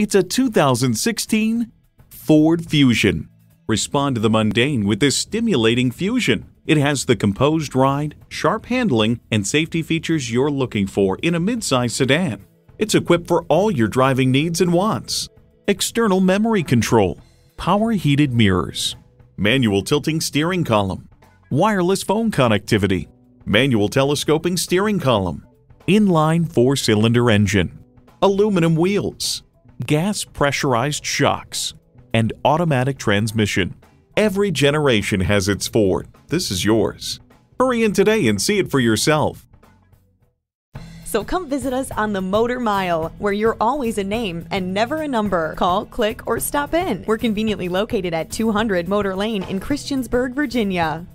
It's a 2016 Ford Fusion. Respond to the mundane with this stimulating Fusion. It has the composed ride, sharp handling, and safety features you're looking for in a midsize sedan. It's equipped for all your driving needs and wants. External memory control, power heated mirrors, manual tilting steering column, wireless phone connectivity, manual telescoping steering column, inline four cylinder engine, aluminum wheels, gas pressurized shocks, and automatic transmission. Every generation has its Ford. This is yours. Hurry in today and see it for yourself. So come visit us on the Motor Mile, where you're always a name and never a number. Call, click, or stop in. We're conveniently located at 200 Motor Lane in Christiansburg, Virginia.